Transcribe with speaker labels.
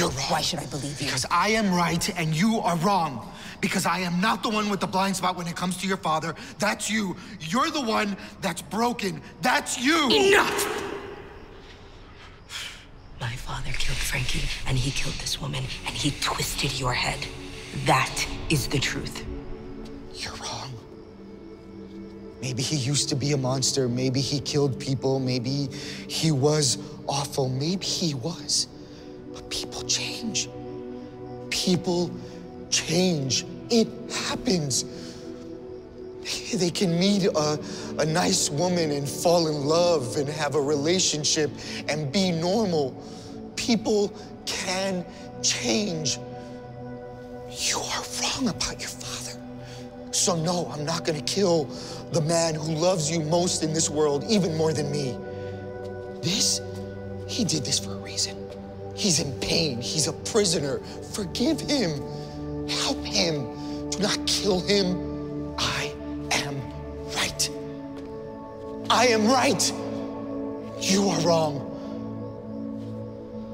Speaker 1: You're wrong.
Speaker 2: Why should I believe you?
Speaker 1: Because I am right and you are wrong. Because I am not the one with the blind spot when it comes to your father. That's you. You're the one that's broken. That's you.
Speaker 2: Enough! My father killed Frankie, and he killed this woman, and he twisted your head. That is the truth.
Speaker 1: You're wrong. Maybe he used to be a monster. Maybe he killed people. Maybe he was awful. Maybe he was. People change. People change. It happens. They can meet a, a nice woman and fall in love and have a relationship and be normal. People can change. You are wrong about your father. So, no, I'm not gonna kill the man who loves you most in this world, even more than me. This, he did this for a reason. He's in pain, he's a prisoner. Forgive him, help him, do not kill him. I am right. I am right. You are wrong.